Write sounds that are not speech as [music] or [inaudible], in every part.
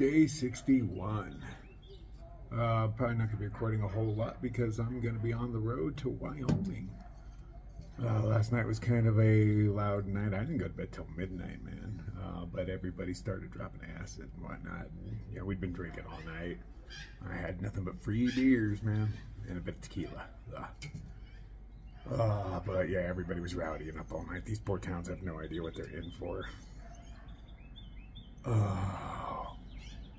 Day 61. Uh, probably not going to be recording a whole lot because I'm going to be on the road to Wyoming. Uh, last night was kind of a loud night. I didn't go to bed till midnight, man. Uh, but everybody started dropping acid and whatnot. And, yeah, we'd been drinking all night. I had nothing but free beers, man, and a bit of tequila. Uh, but yeah, everybody was rowdying up all night. These poor towns have no idea what they're in for. Oh.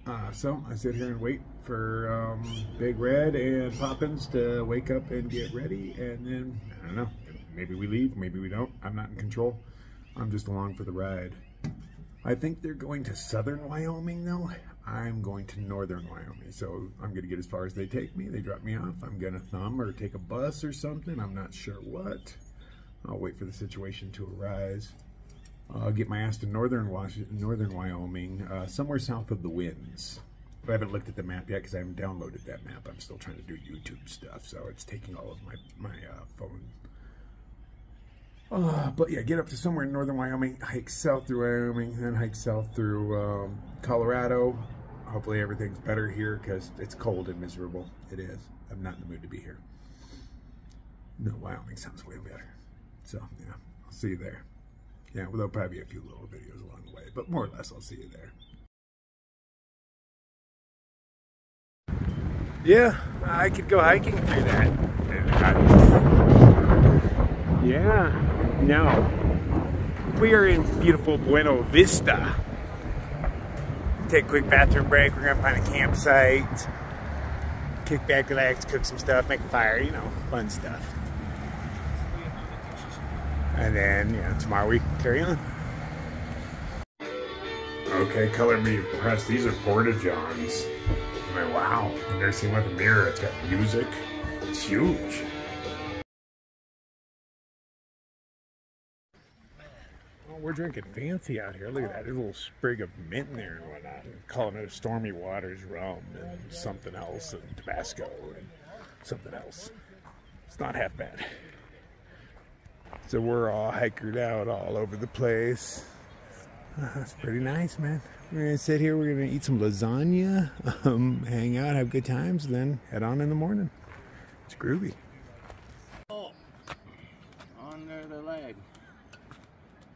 Uh, so I sit here and wait for um, Big Red and Poppins to wake up and get ready, and then I don't know. Maybe we leave, maybe we don't. I'm not in control. I'm just along for the ride. I think they're going to southern Wyoming though. I'm going to northern Wyoming, so I'm going to get as far as they take me. They drop me off. I'm going to thumb or take a bus or something. I'm not sure what. I'll wait for the situation to arise. I'll get my ass to northern Washington, northern Wyoming, uh, somewhere south of the winds. I haven't looked at the map yet because I haven't downloaded that map. I'm still trying to do YouTube stuff, so it's taking all of my my uh, phone. Uh, but yeah, get up to somewhere in northern Wyoming, hike south through Wyoming, then hike south through um, Colorado. Hopefully everything's better here because it's cold and miserable. It is. I'm not in the mood to be here. No, Wyoming sounds way better. So yeah, I'll see you there. Yeah, well, there'll probably be a few little videos along the way, but more or less, I'll see you there. Yeah, I could go hiking through that. Yeah, no. We are in beautiful Buena Vista. Take a quick bathroom break. We're gonna find a campsite. Kick back, relax, cook some stuff, make a fire, you know, fun stuff. And then, yeah, tomorrow we carry on. Okay, color me impressed. These are Porta Johns. I mean, wow. I've never seen one with a mirror. It's got music. It's huge. Oh, we're drinking fancy out here. Look at that. There's a little sprig of mint in there and whatnot. I'm calling it a Stormy Waters rum and something else and Tabasco and something else. It's not half bad. So we're all hikered out all over the place. Uh, that's pretty nice, man. We're gonna sit here, we're gonna eat some lasagna, [laughs] um, hang out, have good times, then head on in the morning. It's groovy. Oh, under the leg,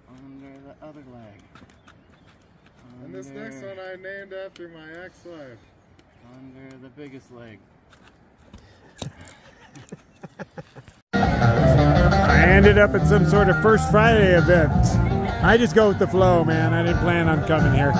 under the other leg. And this next one I named after my ex-wife. Under the biggest leg. I ended up at some sort of First Friday event. I just go with the flow, man. I didn't plan on coming here.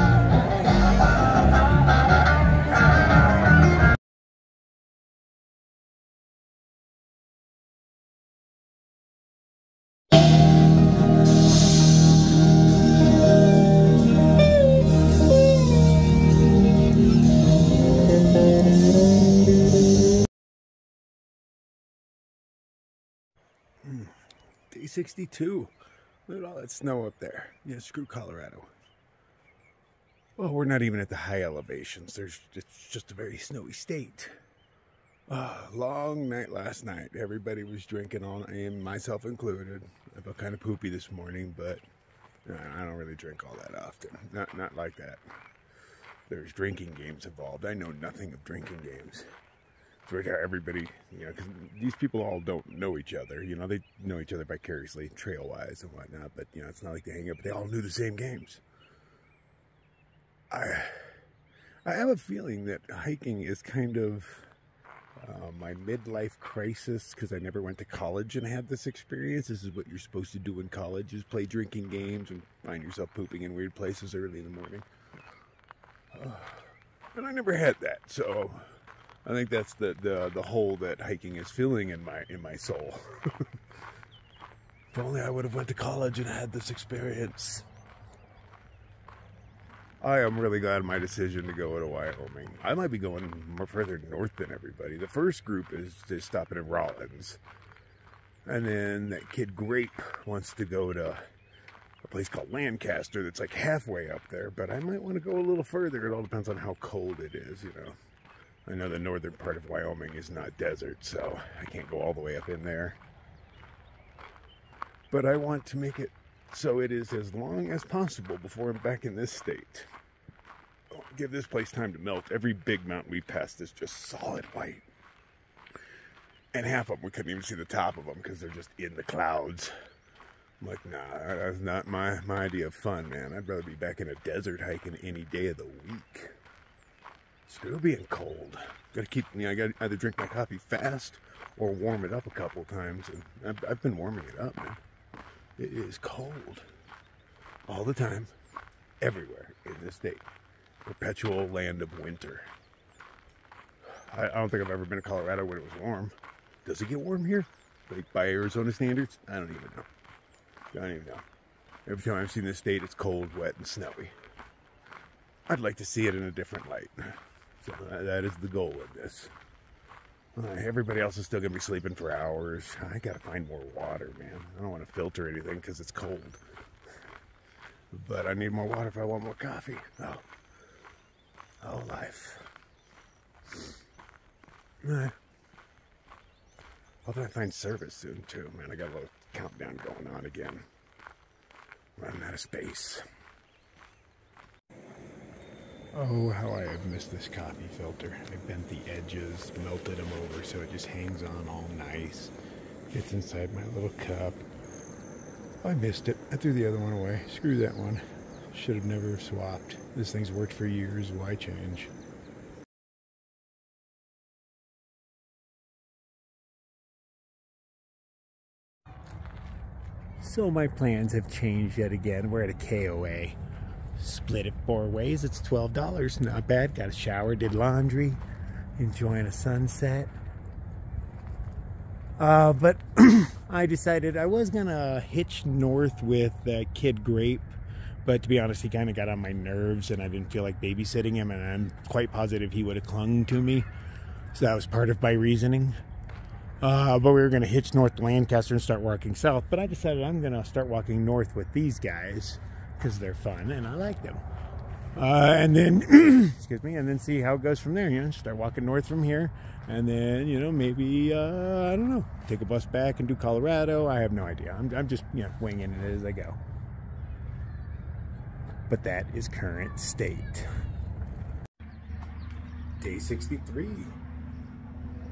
Day 62. Look at all that snow up there. Yeah, screw Colorado. Well, we're not even at the high elevations. There's it's just a very snowy state. Ah, long night last night. Everybody was drinking all and myself included. I felt kind of poopy this morning, but uh, I don't really drink all that often. Not not like that. There's drinking games involved. I know nothing of drinking games. So yeah, everybody, you know, because these people all don't know each other. You know, they know each other vicariously, trail-wise and whatnot. But you know, it's not like they hang. But they all knew the same games. I, I have a feeling that hiking is kind of uh, my midlife crisis because I never went to college and had this experience. This is what you're supposed to do in college: is play drinking games and find yourself pooping in weird places early in the morning. Uh, and I never had that, so I think that's the, the the hole that hiking is filling in my in my soul. [laughs] if only I would have went to college and had this experience. I am really glad my decision to go to Wyoming. I might be going more further north than everybody. The first group is just stopping in Rawlins. And then that kid Grape wants to go to a place called Lancaster that's like halfway up there. But I might want to go a little further. It all depends on how cold it is, you know. I know the northern part of Wyoming is not desert, so I can't go all the way up in there. But I want to make it so it is as long as possible before I'm back in this state. give this place time to melt. Every big mountain we passed is just solid white. And half of them, we couldn't even see the top of them because they're just in the clouds. I'm like, nah, that's not my, my idea of fun, man. I'd rather be back in a desert hiking any day of the week. Screw being cold. Gotta keep, you know, I gotta either drink my coffee fast or warm it up a couple times. And I've, I've been warming it up, man. It is cold all the time, everywhere in this state. Perpetual land of winter. I, I don't think I've ever been to Colorado when it was warm. Does it get warm here? Like by Arizona standards? I don't even know. I don't even know. Every time I've seen this state, it's cold, wet, and snowy. I'd like to see it in a different light. So that is the goal of this. Uh, everybody else is still going to be sleeping for hours. I got to find more water, man. I don't want to filter anything because it's cold. But I need more water if I want more coffee. Oh. Oh, life. Alright. Hoping I find service soon, too. Man, I got a little countdown going on again. Running out of space. Oh, how I have missed this coffee filter. I bent the edges, melted them over so it just hangs on all nice. Fits inside my little cup. I missed it. I threw the other one away. Screw that one. Should have never swapped. This thing's worked for years. Why change? So my plans have changed yet again. We're at a KOA. Split it four ways. It's $12. Not bad. Got a shower, did laundry, enjoying a sunset. Uh, but [clears throat] I decided I was gonna hitch north with uh, Kid Grape, but to be honest, he kind of got on my nerves, and I didn't feel like babysitting him, and I'm quite positive he would have clung to me. So that was part of my reasoning. Uh, but we were gonna hitch north to Lancaster and start walking south. But I decided I'm gonna start walking north with these guys because they're fun and I like them. Uh, and then, [clears throat] excuse me, and then see how it goes from there. You know, start walking north from here, and then you know maybe uh, I don't know, take a bus back and do Colorado. I have no idea. I'm, I'm just you know winging it as I go. But that is current state. Day 63.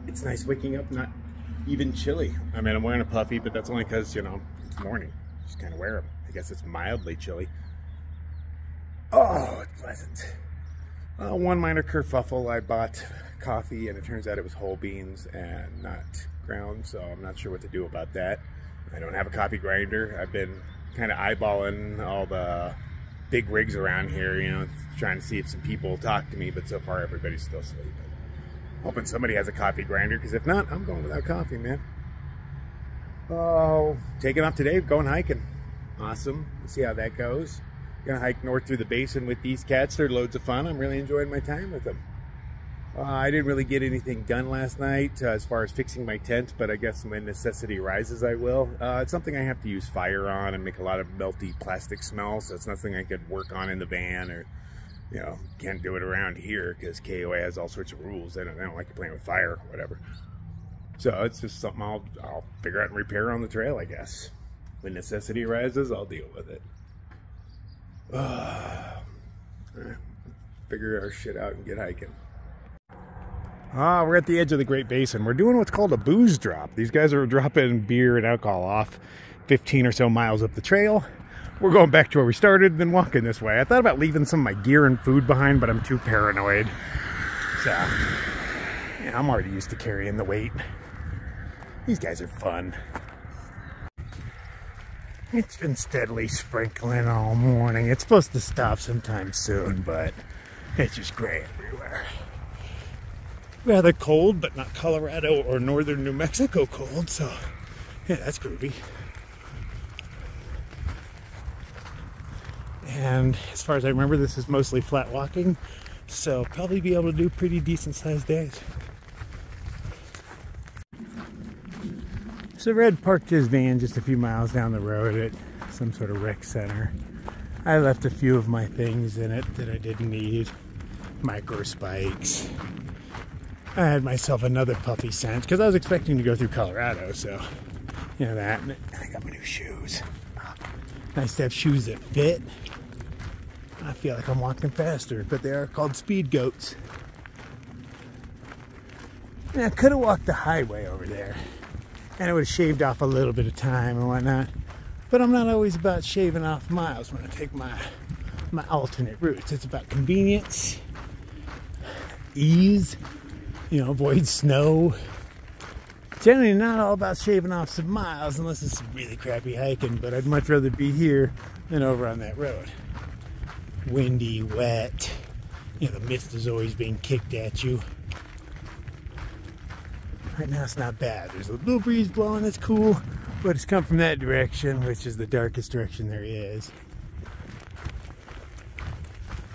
It's nice waking up, not even chilly. I mean, I'm wearing a puffy, but that's only because you know it's morning. Just kind of wear them. I guess it's mildly chilly. Oh, it's pleasant. Uh, one minor kerfuffle. I bought coffee and it turns out it was whole beans and not ground, so I'm not sure what to do about that. I don't have a coffee grinder. I've been kind of eyeballing all the big rigs around here, you know, trying to see if some people talk to me, but so far everybody's still sleeping. Hoping somebody has a coffee grinder, because if not, I'm going without coffee, man. Oh, taking off today, going hiking. Awesome. Let's see how that goes. Gonna hike north through the basin with these cats. They're loads of fun. I'm really enjoying my time with them. Uh, I didn't really get anything done last night uh, as far as fixing my tent, but I guess when necessity rises, I will. Uh, it's something I have to use fire on and make a lot of melty plastic smell, so it's nothing I could work on in the van or, you know, can't do it around here because KOA has all sorts of rules. They don't, they don't like you playing with fire or whatever. So it's just something I'll, I'll figure out and repair on the trail, I guess. When necessity arises, I'll deal with it. figure our shit out and get hiking. Ah, we're at the edge of the Great Basin. We're doing what's called a booze drop. These guys are dropping beer and alcohol off 15 or so miles up the trail. We're going back to where we started, and then walking this way. I thought about leaving some of my gear and food behind, but I'm too paranoid. So, yeah, I'm already used to carrying the weight. These guys are fun. It's been steadily sprinkling all morning. It's supposed to stop sometime soon, but it's just gray everywhere. Rather cold, but not Colorado or northern New Mexico cold, so yeah, that's groovy. And as far as I remember, this is mostly flat walking, so probably be able to do pretty decent sized days. So Red parked his van just a few miles down the road at some sort of rec center. I left a few of my things in it that I didn't need. Micro spikes. I had myself another puffy scent because I was expecting to go through Colorado, so you know that. And I got my new shoes. Nice to have shoes that fit. I feel like I'm walking faster, but they are called speed goats. And I could have walked the highway over there, and it would have shaved off a little bit of time and whatnot. But I'm not always about shaving off miles when I take my my alternate routes. It's about convenience, ease, you know, avoid snow. Generally, not all about shaving off some miles unless it's really crappy hiking. But I'd much rather be here than over on that road. Windy, wet. You know, the mist is always being kicked at you. Right now it's not bad. There's a little breeze blowing, it's cool, but it's come from that direction, which is the darkest direction there is.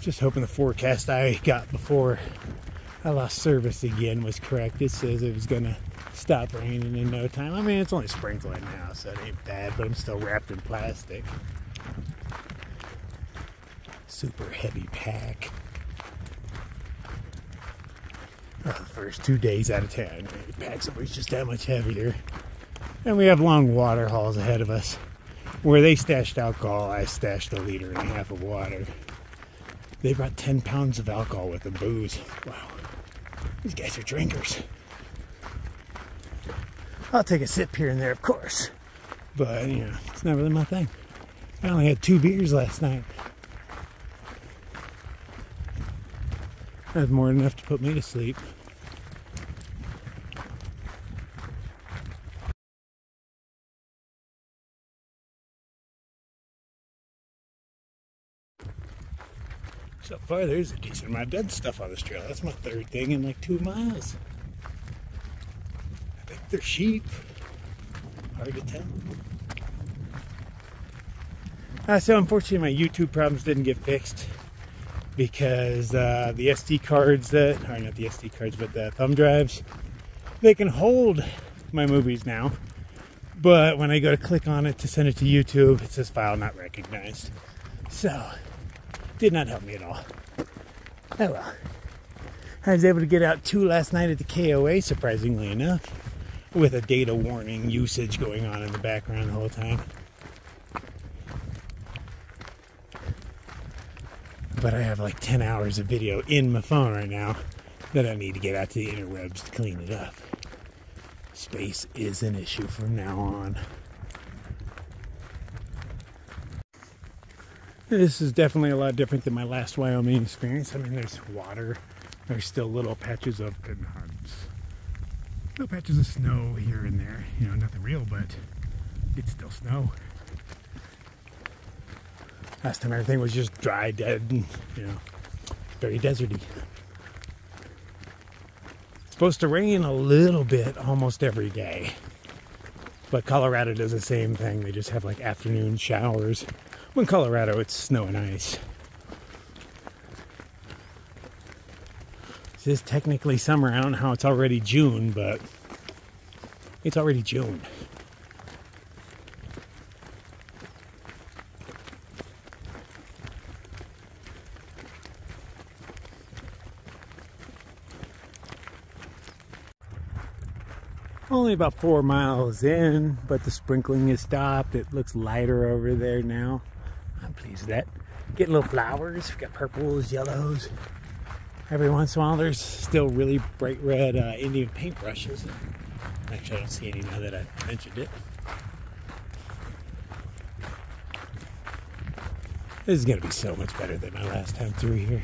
Just hoping the forecast I got before I lost service again was correct. It says it was gonna stop raining in no time. I mean, it's only sprinkling now, so it ain't bad, but I'm still wrapped in plastic. Super heavy pack. Oh, the first two days out of town, pack's always just that much heavier. And we have long water hauls ahead of us. Where they stashed alcohol, I stashed a liter and a half of water. They brought 10 pounds of alcohol with them, booze. Wow. These guys are drinkers. I'll take a sip here and there, of course. But, you know, it's not really my thing. I only had two beers last night. That's more than enough to put me to sleep. So far, there's a decent amount of dead stuff on this trail. That's my third thing in like two miles. I think they're sheep. Hard to tell. Uh, so unfortunately, my YouTube problems didn't get fixed because uh, the SD cards that, or not the SD cards, but the thumb drives, they can hold my movies now. But when I go to click on it to send it to YouTube, it says file not recognized. So, did not help me at all. Oh well. I was able to get out two last night at the KOA, surprisingly enough, with a data warning usage going on in the background the whole time. But I have like 10 hours of video in my phone right now that I need to get out to the interwebs to clean it up. Space is an issue from now on. This is definitely a lot different than my last Wyoming experience. I mean, there's water. There's still little patches of pinhuds. Little patches of snow here and there. You know, nothing real, but it's still snow. Last time everything was just dry, dead, and, you know, very deserty. It's supposed to rain a little bit almost every day. But Colorado does the same thing. They just have like afternoon showers. When Colorado, it's snow and ice. This is technically summer. I don't know how it's already June, but it's already June. Only about four miles in, but the sprinkling has stopped. It looks lighter over there now. I'm pleased with that. Getting little flowers. We've got purples, yellows. Every once in a while, there's still really bright red uh, Indian paintbrushes. Actually, I don't see any now that I mentioned it. This is going to be so much better than my last time through here.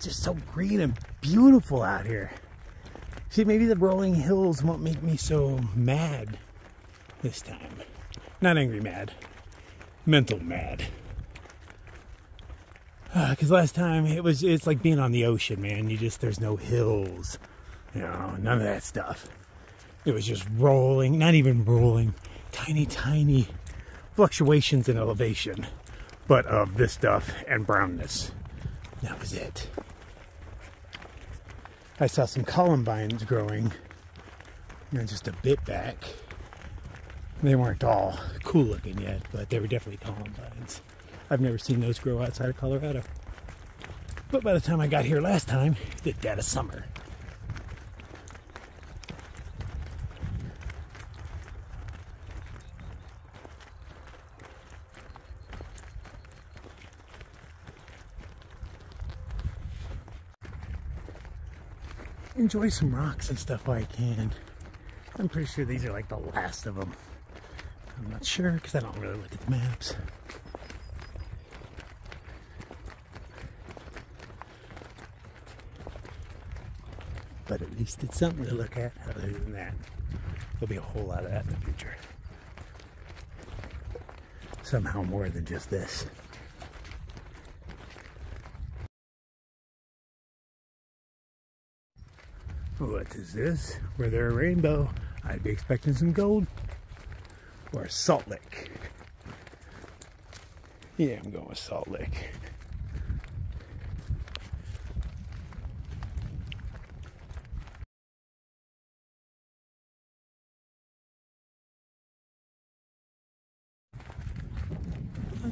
It's just so green and beautiful out here. See, maybe the rolling hills won't make me so mad this time. Not angry mad, mental mad. Because uh, last time it was, it's like being on the ocean, man. You just, there's no hills, you know, none of that stuff. It was just rolling, not even rolling, tiny, tiny fluctuations in elevation, but of this stuff and brownness. That was it. I saw some columbines growing, you know, just a bit back. They weren't all cool looking yet, but they were definitely columbines. I've never seen those grow outside of Colorado. But by the time I got here last time, it's dead of summer. Enjoy some rocks and stuff while I can. I'm pretty sure these are like the last of them. I'm not sure because I don't really look at the maps. But at least it's something to look at. Other than that, there'll be a whole lot of that in the future. Somehow more than just this. What is this? Were there a rainbow? I'd be expecting some gold. Or a Salt Lake. Yeah, I'm going with Salt Lake.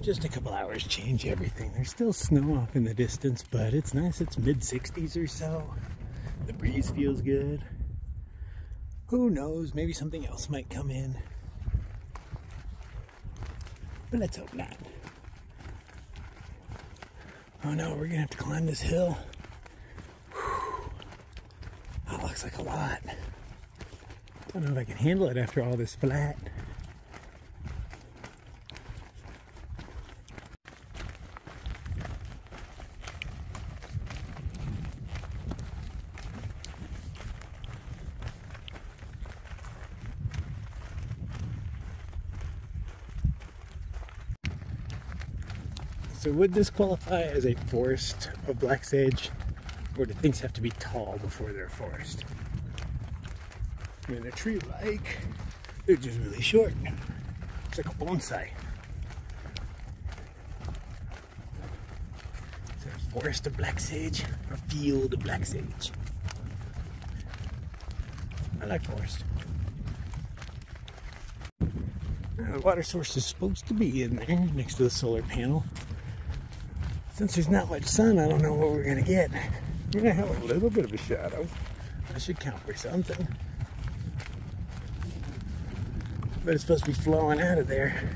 Just a couple hours change everything. There's still snow off in the distance, but it's nice. It's mid 60s or so. The breeze feels good. Who knows? Maybe something else might come in. But let's hope not. Oh no, we're gonna have to climb this hill. Whew. That looks like a lot. I don't know if I can handle it after all this flat. Would this qualify as a forest of black sage? Or do things have to be tall before they're a forest? I mean, they're tree-like. They're just really short. It's like a bonsai. Is it a forest of black sage or a field of black sage? I like forest. Uh, the water source is supposed to be in there next to the solar panel. Since there's not much sun, I don't know what we're gonna get. We're gonna have a little bit of a shadow. That should count for something. But it's supposed to be flowing out of there.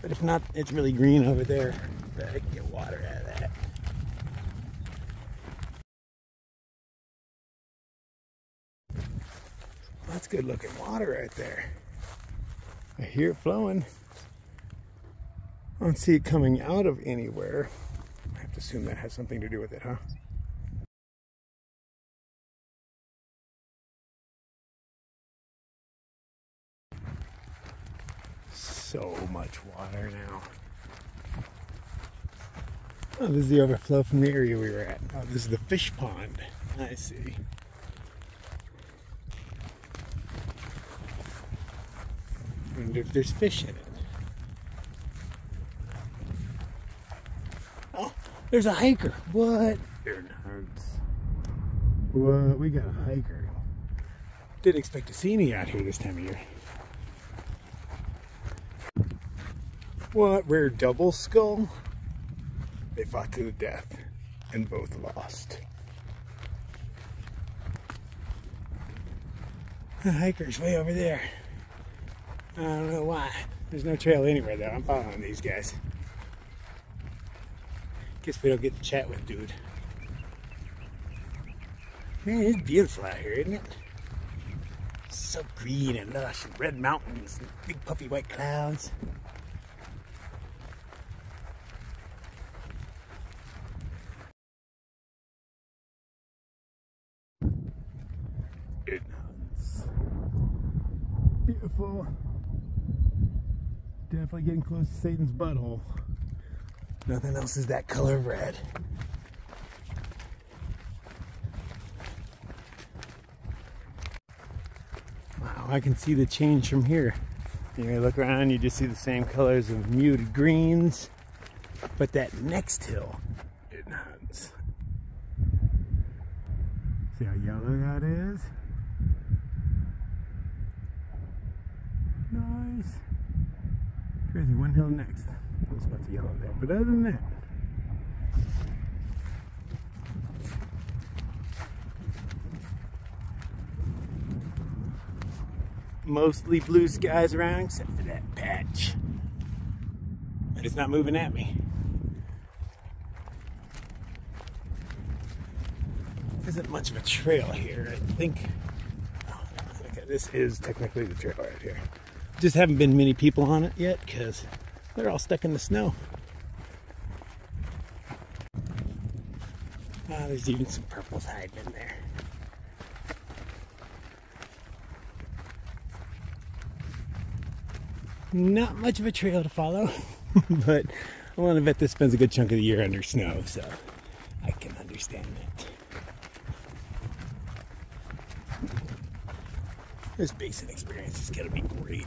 But if not, it's really green over there. But I can get water out of that. That's good looking water right there. I hear it flowing. I don't see it coming out of anywhere. Assume that has something to do with it, huh? So much water now. Oh, this is the overflow from the area we were at. Oh, this is the fish pond. I see. wonder if there's fish in it. Oh, there's a hiker. What? They're nuts. What? We got a hiker. Didn't expect to see any out here this time of year. What? Rare double skull? They fought to the death and both lost. The hiker's way over there. I don't know why. There's no trail anywhere though. I'm following these guys. Guess we don't get to chat with dude. Man, it's beautiful out here, isn't it? So green and lush and red mountains and big puffy white clouds. It's beautiful. Definitely getting close to Satan's butthole. Nothing else is that color of red. Wow, I can see the change from here. You look around, you just see the same colors of muted greens. But that next hill, it nuts. See how yellow that is? Nice. Crazy, one hill next. Of yellow there. But other than that, mostly blue skies around except for that patch. But it's not moving at me. isn't much of a trail here. I think. Oh, okay, this is technically the trail right here. Just haven't been many people on it yet because they're all stuck in the snow. Ah, there's even some purples hiding in there. Not much of a trail to follow, [laughs] but I want to bet this spends a good chunk of the year under snow, so I can understand that. This basin experience is going to be great.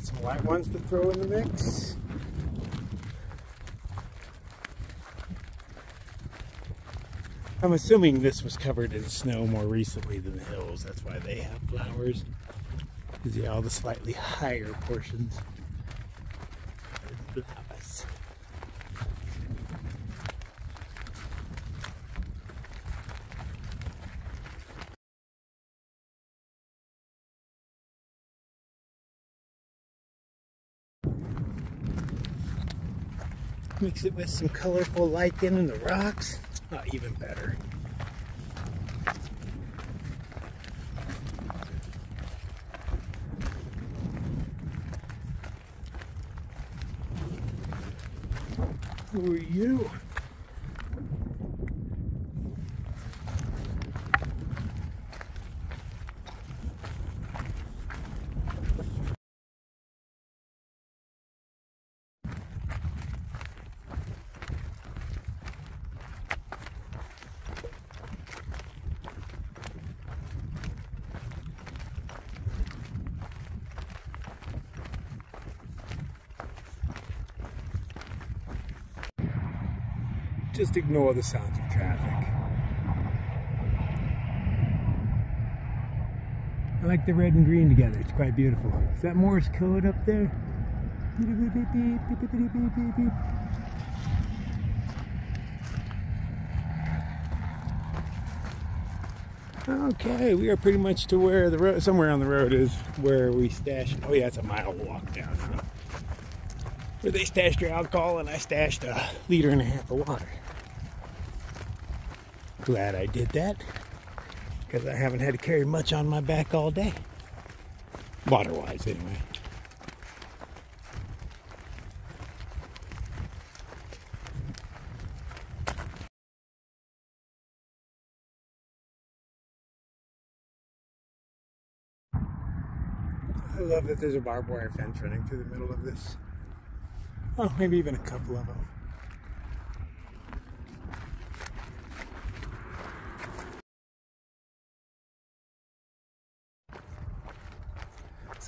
Got some white ones to throw in the mix. I'm assuming this was covered in snow more recently than the hills. That's why they have flowers. You see all the slightly higher portions. are flowers. Mix it with some colorful lichen in the rocks. Oh, even better. Who are you? Just ignore the sounds of traffic. I like the red and green together. It's quite beautiful. Is that Morse code up there? Okay, we are pretty much to where the road, somewhere on the road is where we stashed. Oh yeah, it's a mile walk down. Where they stashed your alcohol and I stashed a liter and a half of water. Glad I did that because I haven't had to carry much on my back all day. Water wise, anyway. I love that there's a barbed wire fence running through the middle of this. Oh, maybe even a couple of them.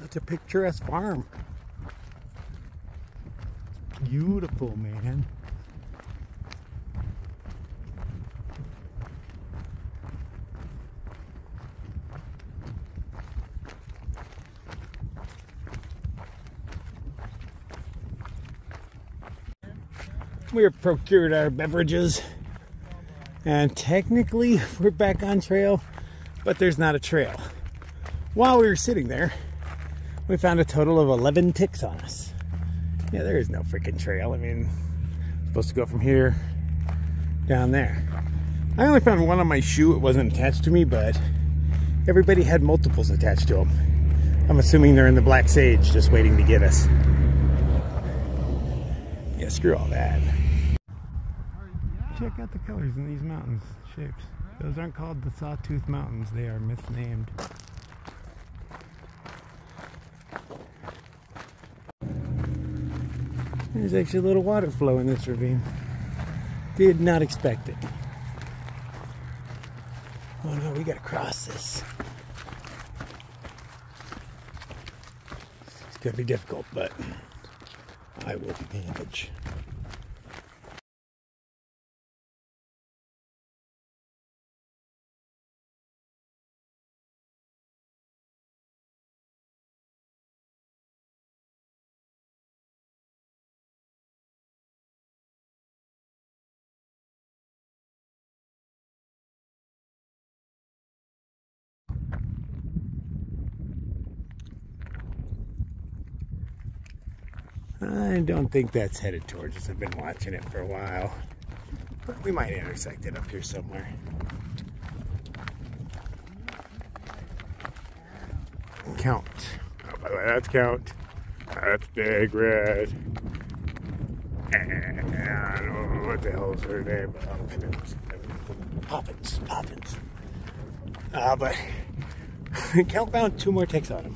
Such a picturesque farm. Beautiful, man. We have procured our beverages, and technically [laughs] we're back on trail, but there's not a trail. While we were sitting there, we found a total of 11 ticks on us. Yeah, there is no freaking trail. I mean, supposed to go from here down there. I only found one on my shoe. It wasn't attached to me, but everybody had multiples attached to them. I'm assuming they're in the Black Sage, just waiting to get us. Yeah, screw all that. Check out the colors in these mountains, shapes. Those aren't called the Sawtooth Mountains, they are misnamed. There's actually a little water flow in this ravine. Did not expect it. Oh no, we gotta cross this. It's gonna be difficult, but I will manage. I don't think that's headed towards us. I've been watching it for a while. But we might intersect it up here somewhere. Count. Oh, by the way, that's count. That's big red. And I don't know what the hell is her name. Poppins. Poppins. Uh, but [laughs] count found two more ticks on him.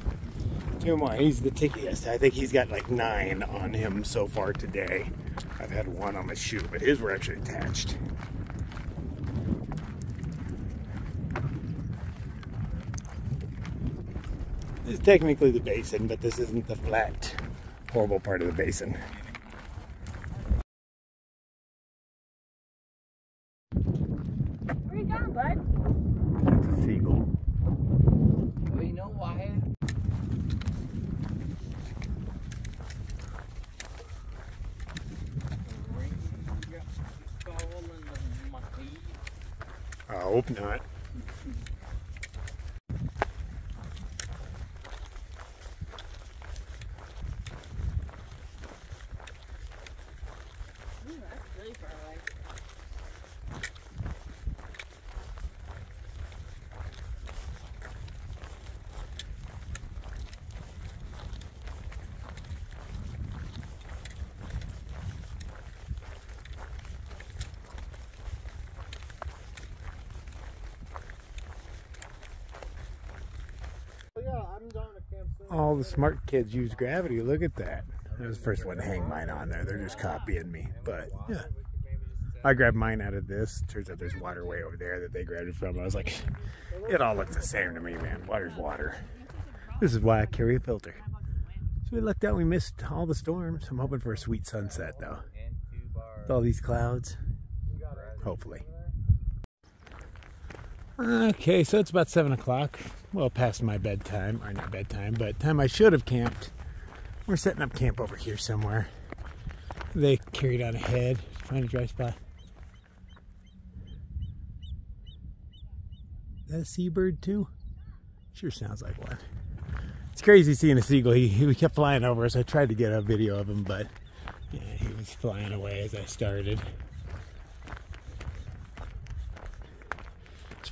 More. He's the tickiest. I think he's got like nine on him so far today. I've had one on my shoe, but his were actually attached. This is technically the basin, but this isn't the flat, horrible part of the basin. Where you going, bud? That's a seagull. We know why. I hope not. Ooh, that's really far away. Oh, yeah, I'm going to Camp Soon. All the smart kids use gravity. Look at that. I was the first one to hang mine on there. They're just copying me. But yeah. I grabbed mine out of this. Turns out there's water way over there that they grabbed it from. I was like, it all looks the same to me, man. Water's water. This is why I carry a filter. So we lucked out we missed all the storms. I'm hoping for a sweet sunset though. With all these clouds. Hopefully. Okay, so it's about seven o'clock. Well, past my bedtime, or not bedtime, but time I should have camped. We're setting up camp over here somewhere. They carried on ahead. Find a dry spot. Is that a seabird too? Sure sounds like one. It's crazy seeing a seagull. He, he kept flying over us. I tried to get a video of him, but yeah, he was flying away as I started.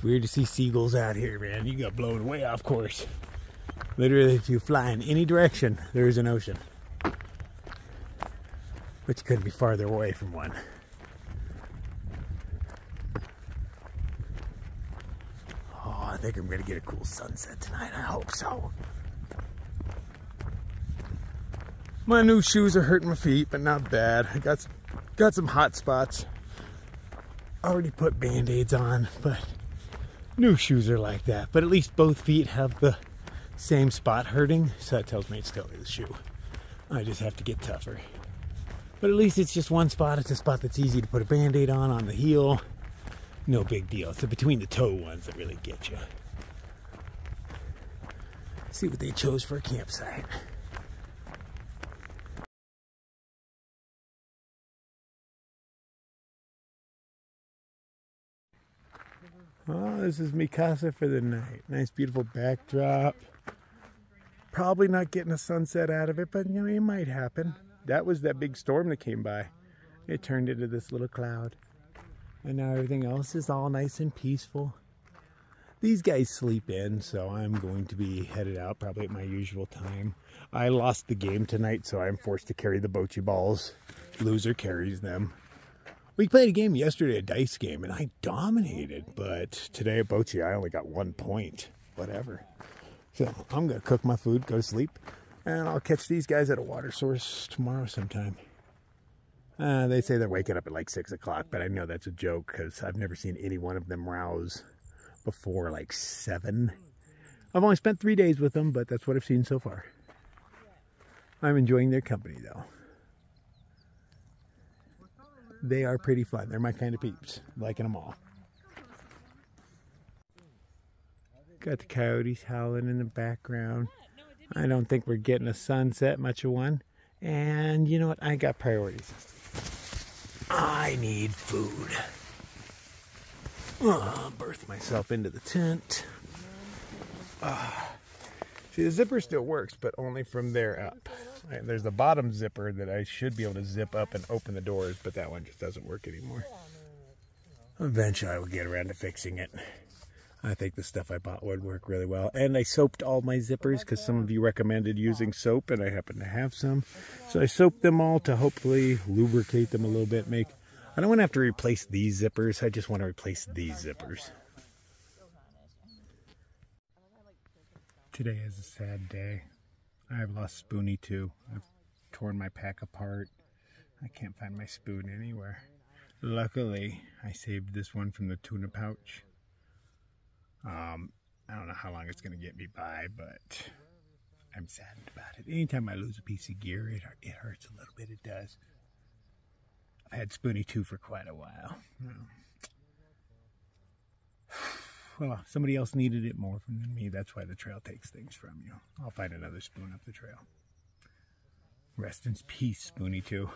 Weird to see seagulls out here, man. You got blown way off course. Literally, if you fly in any direction, there is an ocean. But you couldn't be farther away from one. Oh, I think I'm gonna get a cool sunset tonight. I hope so. My new shoes are hurting my feet, but not bad. I got got some hot spots. Already put band-aids on, but new shoes are like that. But at least both feet have the same spot hurting, so that tells me it's still the shoe. I just have to get tougher. But at least it's just one spot. It's a spot that's easy to put a band-aid on on the heel. No big deal. It's the between the toe ones that really get you. See what they chose for a campsite. Oh, this is Mikasa for the night. Nice, beautiful backdrop. Probably not getting a sunset out of it, but you know, it might happen. That was that big storm that came by. It turned into this little cloud. And now everything else is all nice and peaceful. These guys sleep in, so I'm going to be headed out probably at my usual time. I lost the game tonight, so I'm forced to carry the bocce balls loser carries them. We played a game yesterday, a dice game, and I dominated. But today at bocce, I only got one point. Whatever. So I'm going to cook my food, go to sleep, and I'll catch these guys at a water source tomorrow sometime. Uh, they say they're waking up at like 6 o'clock, but I know that's a joke because I've never seen any one of them rouse before like 7. I've only spent three days with them, but that's what I've seen so far. I'm enjoying their company though. They are pretty fun. They're my kind of peeps. Liking them all. Got the coyotes howling in the background. I don't think we're getting a sunset, much of one. And you know what? I got priorities. I need food. Oh, birth myself into the tent. Ah. See, the zipper still works, but only from there up. Right, there's the bottom zipper that I should be able to zip up and open the doors, but that one just doesn't work anymore. Eventually, I will get around to fixing it. I think the stuff I bought would work really well. And I soaped all my zippers because some of you recommended using soap, and I happen to have some. So I soaped them all to hopefully lubricate them a little bit. Make I don't want to have to replace these zippers. I just want to replace these zippers. Today is a sad day. I've lost Spoonie too. I've torn my pack apart. I can't find my spoon anywhere. Luckily, I saved this one from the tuna pouch. Um, I don't know how long it's going to get me by, but I'm saddened about it. Anytime I lose a piece of gear, it, it hurts a little bit. It does. I've had Spoonie 2 for quite a while. Well, somebody else needed it more than me. That's why the trail takes things from you. I'll find another spoon up the trail. Rest in peace, Spoonie 2.